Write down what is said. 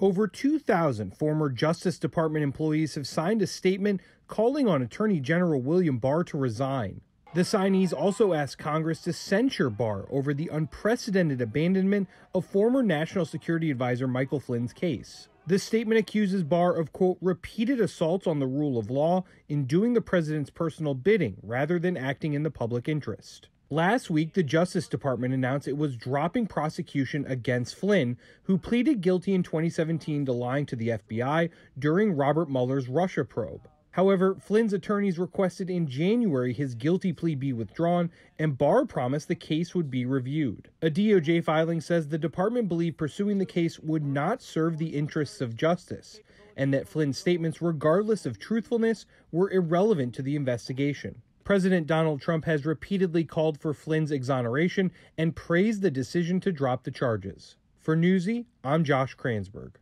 Over 2,000 former Justice Department employees have signed a statement calling on Attorney General William Barr to resign. The signees also asked Congress to censure Barr over the unprecedented abandonment of former National Security Advisor Michael Flynn's case. The statement accuses Barr of, quote, repeated assaults on the rule of law in doing the president's personal bidding rather than acting in the public interest. Last week, the Justice Department announced it was dropping prosecution against Flynn, who pleaded guilty in 2017 to lying to the FBI during Robert Mueller's Russia probe. However, Flynn's attorneys requested in January his guilty plea be withdrawn, and Barr promised the case would be reviewed. A DOJ filing says the department believed pursuing the case would not serve the interests of justice, and that Flynn's statements, regardless of truthfulness, were irrelevant to the investigation. President Donald Trump has repeatedly called for Flynn's exoneration and praised the decision to drop the charges. For Newsy, I'm Josh Kransberg.